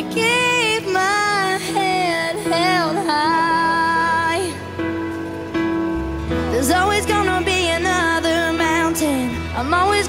Gotta keep my head held high. There's always gonna be another mountain. I'm always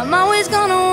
I'm always gonna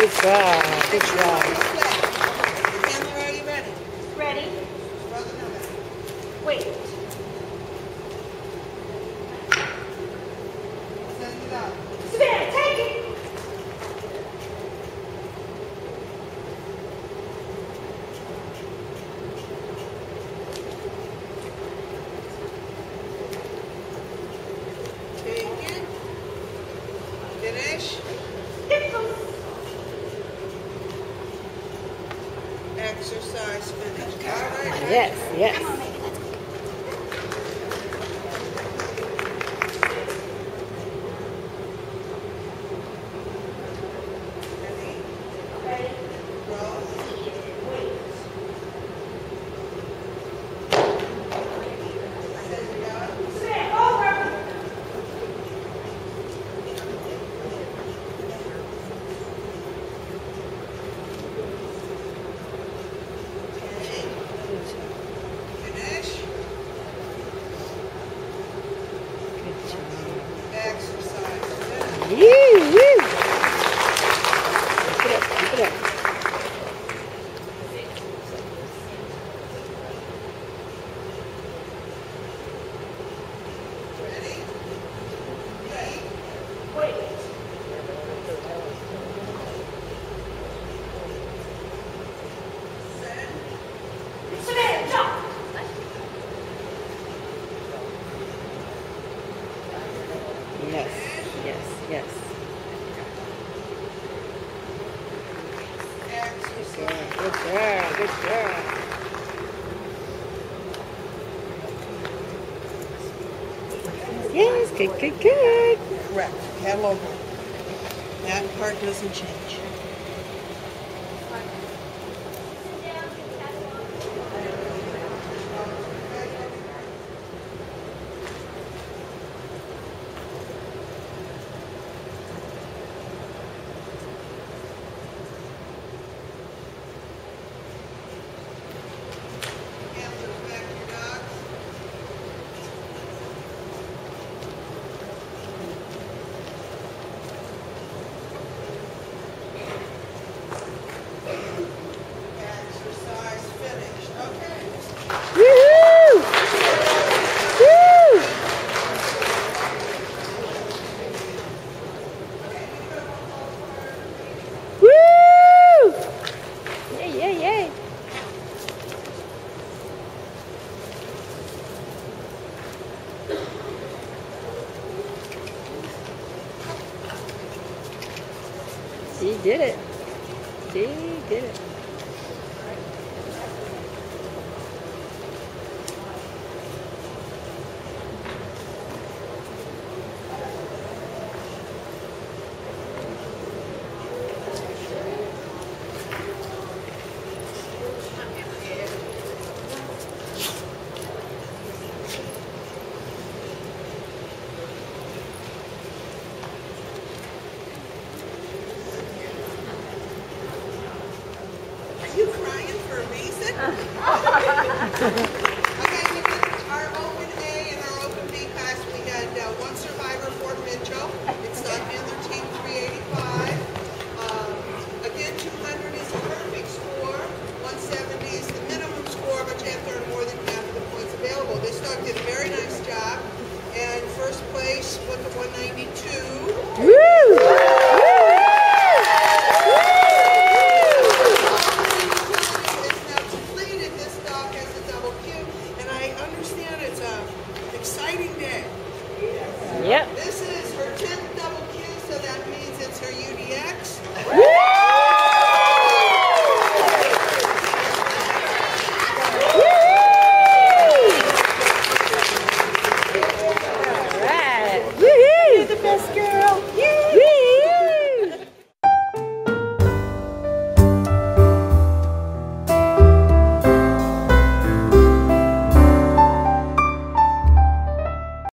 Obrigada, pessoal. exercise finish. All right. Yes, yes. Yes. Good girl. good girl. Yes, good, good, good. Correct. Hello. That part doesn't change. exciting day. Yep. This is her 10th